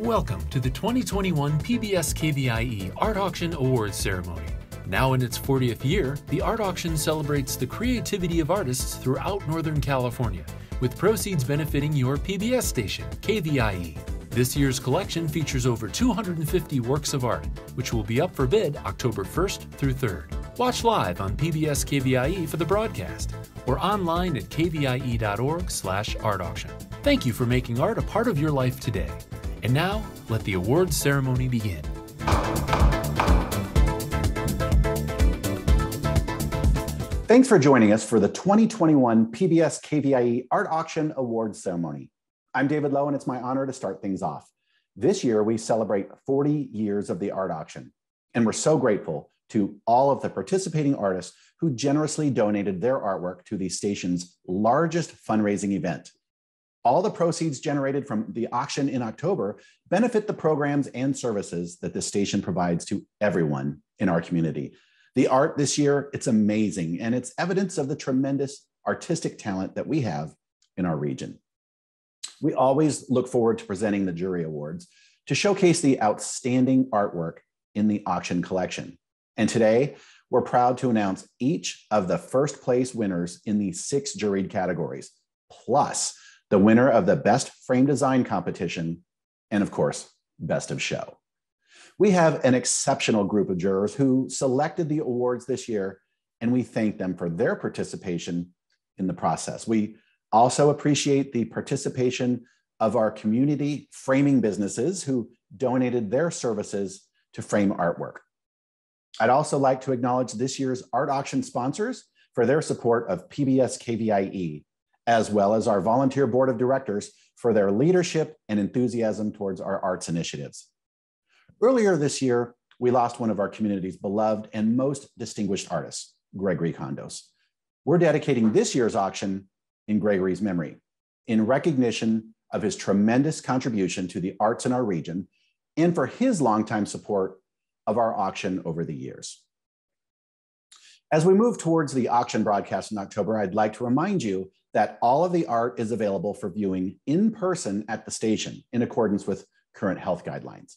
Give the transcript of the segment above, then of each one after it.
Welcome to the 2021 PBS KVIE Art Auction Awards Ceremony. Now in its 40th year, the art auction celebrates the creativity of artists throughout Northern California, with proceeds benefiting your PBS station, KVIE. This year's collection features over 250 works of art, which will be up for bid October 1st through 3rd. Watch live on PBS KVIE for the broadcast or online at kvie.org/artauction. Thank you for making art a part of your life today. And now, let the awards ceremony begin. Thanks for joining us for the 2021 PBS KVIE Art Auction Awards Ceremony. I'm David Lowe, and it's my honor to start things off. This year, we celebrate 40 years of the art auction, and we're so grateful to all of the participating artists who generously donated their artwork to the station's largest fundraising event. All the proceeds generated from the auction in October benefit the programs and services that the station provides to everyone in our community. The art this year, it's amazing, and it's evidence of the tremendous artistic talent that we have in our region. We always look forward to presenting the jury awards to showcase the outstanding artwork in the auction collection. And today, we're proud to announce each of the first place winners in the six juried categories, plus the winner of the Best Frame Design competition, and of course, Best of Show. We have an exceptional group of jurors who selected the awards this year, and we thank them for their participation in the process. We also appreciate the participation of our community framing businesses who donated their services to frame artwork. I'd also like to acknowledge this year's art auction sponsors for their support of PBS KVIE, as well as our volunteer board of directors for their leadership and enthusiasm towards our arts initiatives. Earlier this year, we lost one of our community's beloved and most distinguished artists, Gregory Kondos. We're dedicating this year's auction in Gregory's memory in recognition of his tremendous contribution to the arts in our region and for his longtime support of our auction over the years. As we move towards the auction broadcast in October, I'd like to remind you that all of the art is available for viewing in person at the station in accordance with current health guidelines.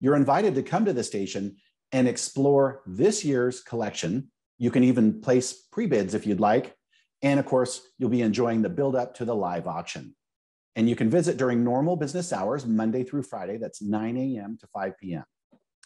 You're invited to come to the station and explore this year's collection. You can even place pre-bids if you'd like. And of course, you'll be enjoying the build up to the live auction. And you can visit during normal business hours, Monday through Friday, that's 9 a.m. to 5 p.m.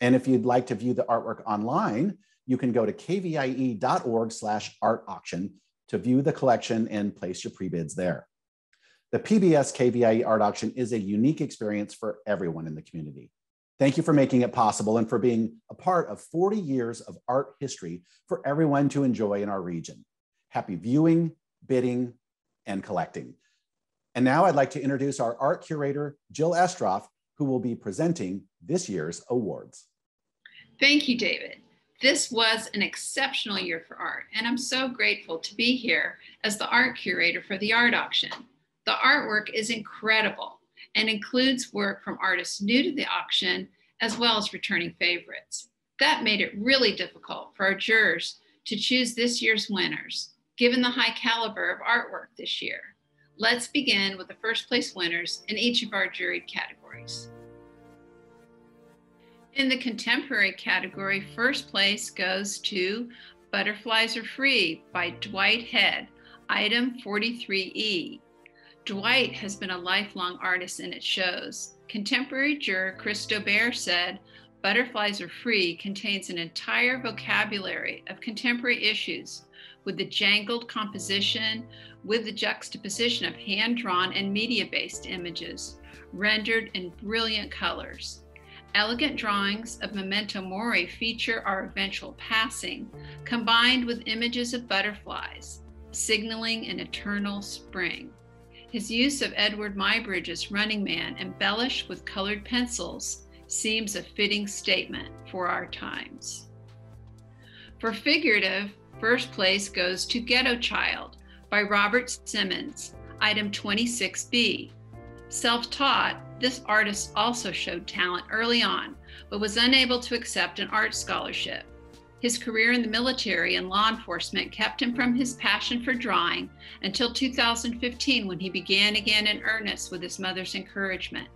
And if you'd like to view the artwork online, you can go to kvie.org slash art auction to view the collection and place your pre-bids there. The PBS KVIE art auction is a unique experience for everyone in the community. Thank you for making it possible and for being a part of 40 years of art history for everyone to enjoy in our region. Happy viewing, bidding, and collecting. And now I'd like to introduce our art curator, Jill Estroff, who will be presenting this year's awards. Thank you, David. This was an exceptional year for art, and I'm so grateful to be here as the art curator for the art auction. The artwork is incredible and includes work from artists new to the auction as well as returning favorites. That made it really difficult for our jurors to choose this year's winners, given the high caliber of artwork this year. Let's begin with the first place winners in each of our juried categories. In the contemporary category, first place goes to Butterflies Are Free by Dwight Head, item 43E. Dwight has been a lifelong artist and it shows. Contemporary juror Christo Bear said, Butterflies Are Free contains an entire vocabulary of contemporary issues with the jangled composition, with the juxtaposition of hand drawn and media based images, rendered in brilliant colors. Elegant drawings of memento mori feature our eventual passing, combined with images of butterflies, signaling an eternal spring. His use of Eadweard Muybridge's Running Man, embellished with colored pencils, seems a fitting statement for our times. For figurative, first place goes to Ghetto Child by Robert Simmons, item 26B. Self taught, this artist also showed talent early on, but was unable to accept an art scholarship. His career in the military and law enforcement kept him from his passion for drawing until 2015 when he began again in earnest with his mother's encouragement.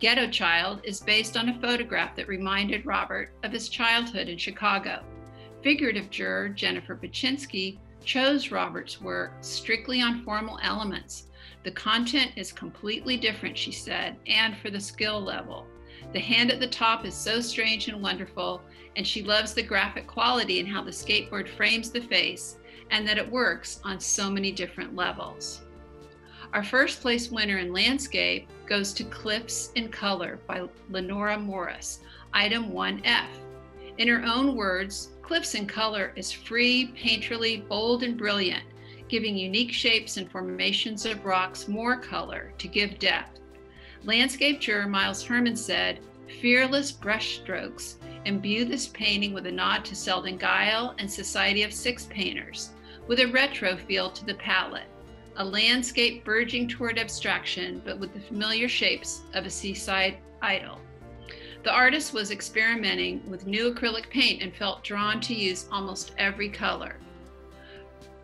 Ghetto Child is based on a photograph that reminded Robert of his childhood in Chicago. Figurative juror Jennifer Paczynski chose Robert's work strictly on formal elements. The content is completely different, she said, and for the skill level. The hand at the top is so strange and wonderful, and she loves the graphic quality and how the skateboard frames the face and that it works on so many different levels. Our first place winner in landscape goes to Cliffs in Color by Lenora Morris, item 1F. In her own words, Cliffs in Color is free, painterly, bold, and brilliant, giving unique shapes and formations of rocks more color to give depth. Landscape juror Miles Herman said, Fearless brushstrokes imbue this painting with a nod to Selden Gile and Society of Six Painters, with a retro feel to the palette, a landscape verging toward abstraction, but with the familiar shapes of a seaside idyll. The artist was experimenting with new acrylic paint and felt drawn to use almost every color.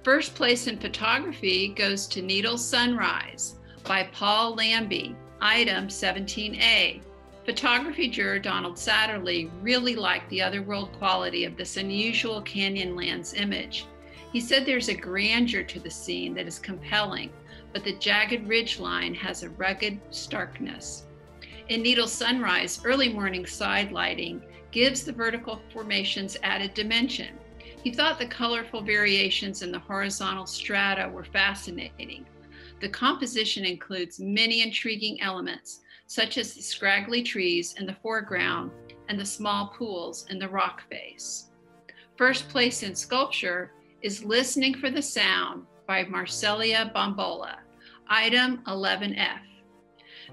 First place in photography goes to Needle Sunrise by Paul Lambie, item 17A. Photography juror Donald Satterley really liked the otherworld quality of this unusual Canyonlands image. He said there's a grandeur to the scene that is compelling, but the jagged ridge line has a rugged starkness. In Needle Sunrise, early morning side lighting gives the vertical formations added dimension. He thought the colorful variations in the horizontal strata were fascinating. The composition includes many intriguing elements, such as the scraggly trees in the foreground and the small pools in the rock face. First place in sculpture is Listening for the Sound by Marcelia Bombola, item 11F.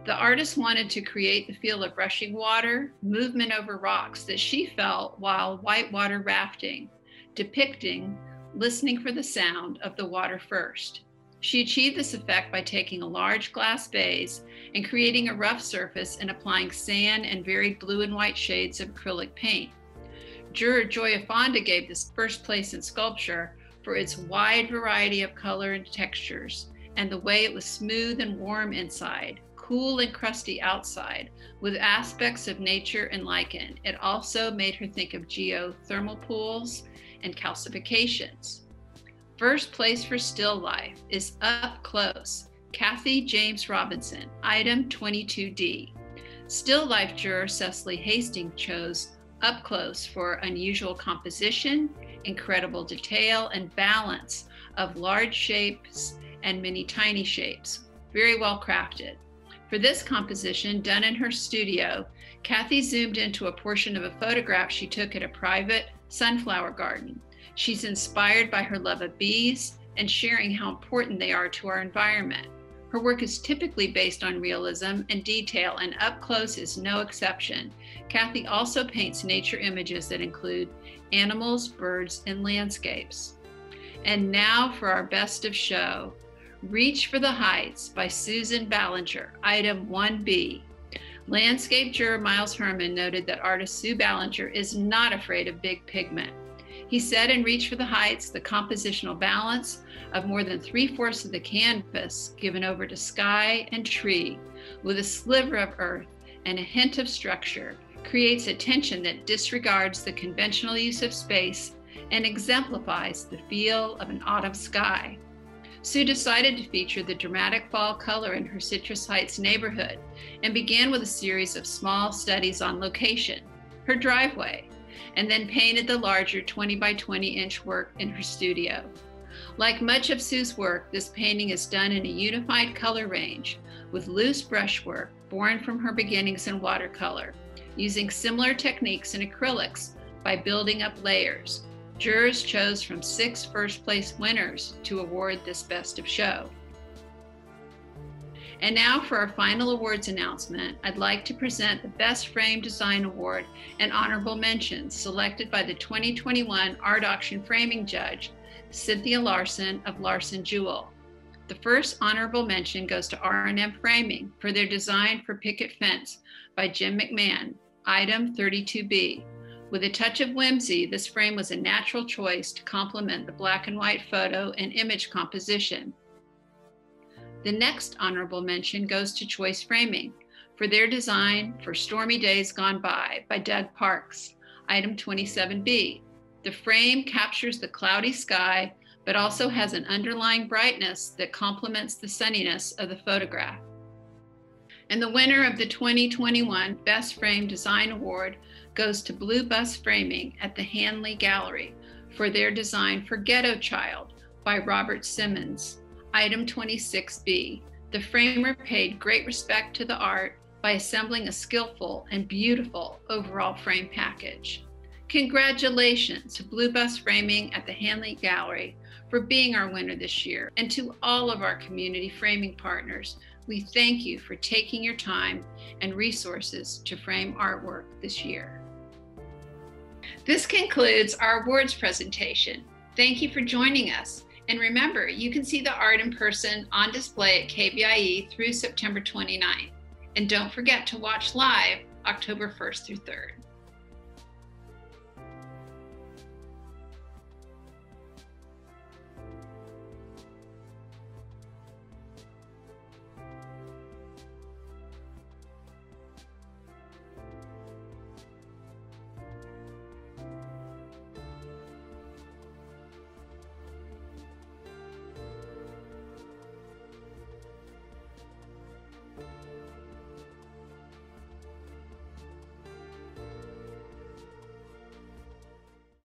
The artist wanted to create the feel of rushing water, movement over rocks that she felt while whitewater rafting, depicting listening for the sound of the water first. She achieved this effect by taking a large glass vase and creating a rough surface and applying sand and varied blue and white shades of acrylic paint. Juror Joya Fonda gave this first place in sculpture for its wide variety of color and textures and the way it was smooth and warm inside, cool and crusty outside with aspects of nature and lichen. It also made her think of geothermal pools and calcifications. First place for still life is Up Close, Kathy James Robinson, item 22D. Still life juror Cecily Hastings chose Up Close for unusual composition, incredible detail, and balance of large shapes and many tiny shapes. Very well crafted. For this composition, done in her studio, Kathy zoomed into a portion of a photograph she took at a private sunflower garden. She's inspired by her love of bees and sharing how important they are to our environment. Her work is typically based on realism and detail, and up close is no exception. Kathy also paints nature images that include animals, birds, and landscapes. And now for our best of show. Reach for the Heights by Susan Ballinger, item 1B. Landscape juror Miles Herman noted that artist Sue Ballinger is not afraid of big pigment. He said in Reach for the Heights, the compositional balance of more than three fourths of the canvas given over to sky and tree, with a sliver of earth and a hint of structure, creates a tension that disregards the conventional use of space and exemplifies the feel of an autumn sky. Sue decided to feature the dramatic fall color in her Citrus Heights neighborhood and began with a series of small studies on location, her driveway, and then painted the larger 20 by 20 inch work in her studio. Like much of Sue's work, this painting is done in a unified color range with loose brushwork born from her beginnings in watercolor, using similar techniques in acrylics by building up layers, Jurors chose from six first place winners to award this Best of Show. And now for our final awards announcement, I'd like to present the Best Frame Design Award and honorable mentions selected by the 2021 Art Auction Framing Judge, Cynthia Larson of Larson-Juhl. The first honorable mention goes to R&M Framing for their design for Picket Fence by Jim McMahon, item 32B. With a touch of whimsy, this frame was a natural choice to complement the black and white photo and image composition. The next honorable mention goes to Choice Framing for their design for Stormy Days Gone By by Doug Parks. Item 27B. The frame captures the cloudy sky, but also has an underlying brightness that complements the sunniness of the photograph. And the winner of the 2021 Best Frame Design Award goes to Blue Bus Framing at the Hanley Gallery for their design for Ghetto Child by Robert Simmons. Item 26B. The framer paid great respect to the art by assembling a skillful and beautiful overall frame package. Congratulations to Blue Bus Framing at the Hanley Gallery for being our winner this year, and to all of our community framing partners. We thank you for taking your time and resources to frame artwork this year. This concludes our awards presentation. Thank you for joining us. And remember, you can see the art in person on display at KVIE through September 29th. And don't forget to watch live October 1st through 3rd.